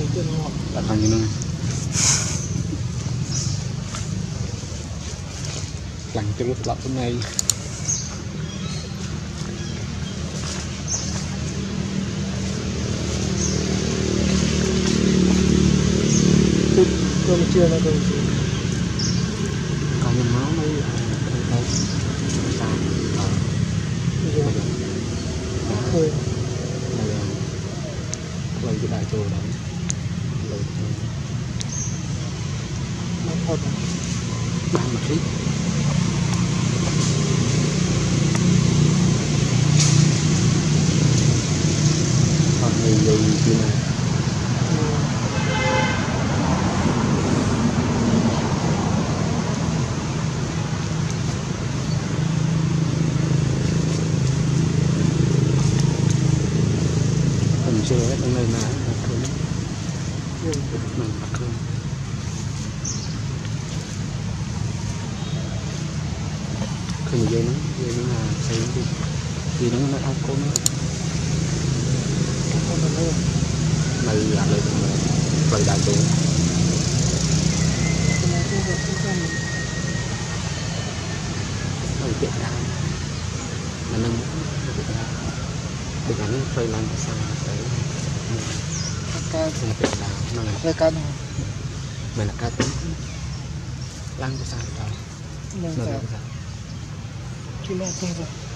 ទៅកន្លងខាងជើងងាប់ដាក់ខាងនេះខ្លាំងជើង thôi bạn mà thấy hoặc là dù gì mà chưa hết nơi nào ទុំនៅអាលើផ្លូវដើរចូលនៅពាក់ដានៅនឹងពាក់ដាដូចអានេះផ្លូវឡើងផ្សារទៅកើតនៅពាក់ដាហ្នឹងផ្លូវកើតមិនកើតឡើងផ្សារទៅនៅផ្សារជិះមកទៅ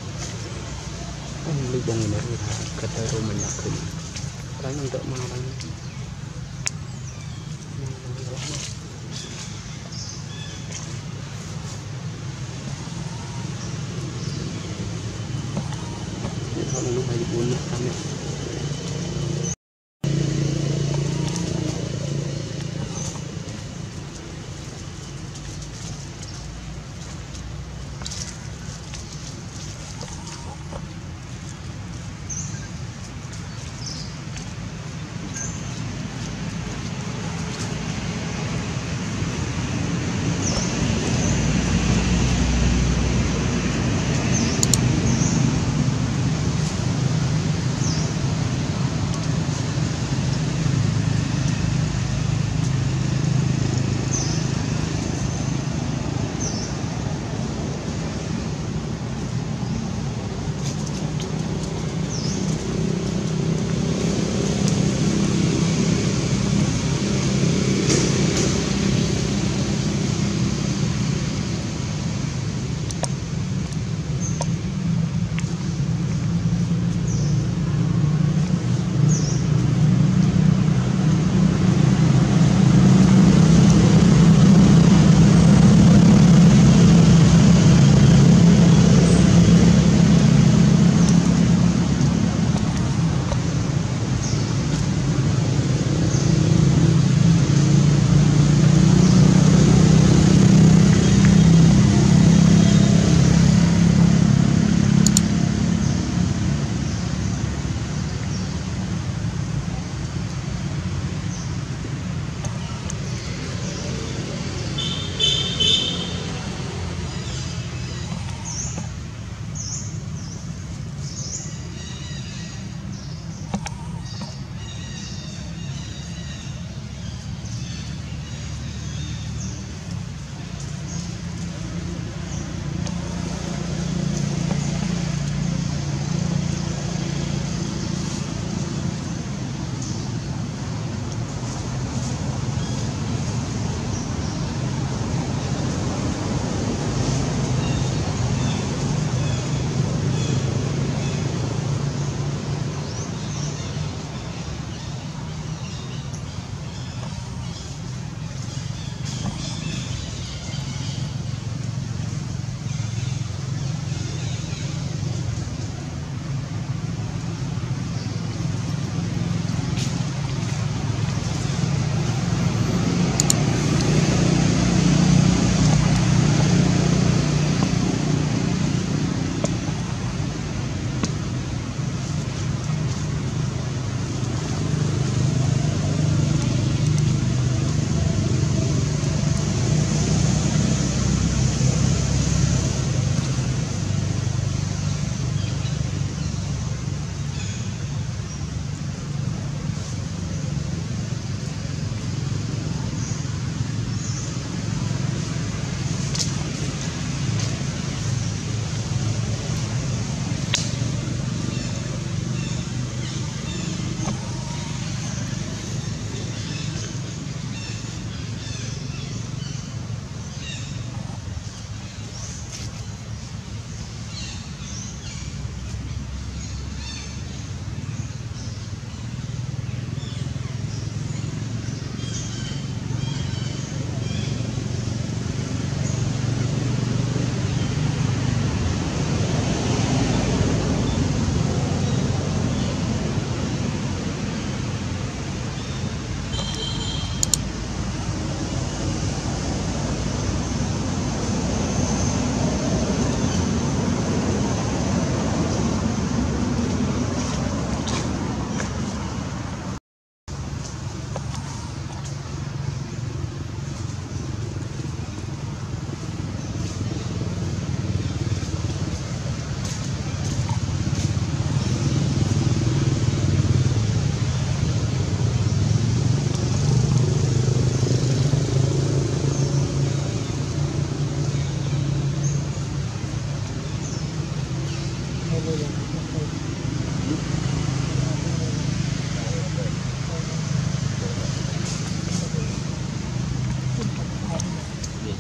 ខ្ញុំលឺបងម្នាក់ថាគាត់ទៅរមមិនដាក់ឃើញតែខ្ញុំទៅមកដល់នេះថតនៅនោះហើយយូរណាស់តាមនេះ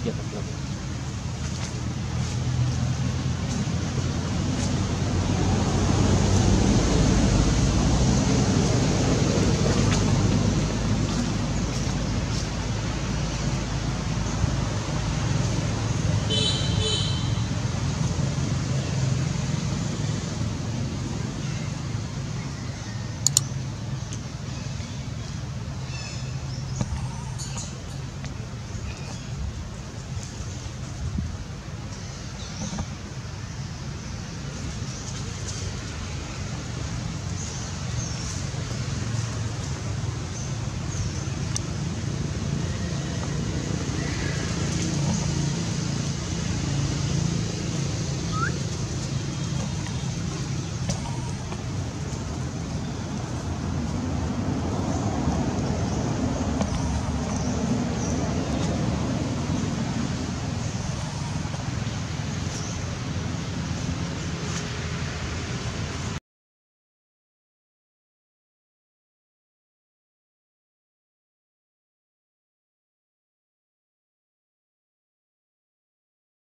やったけな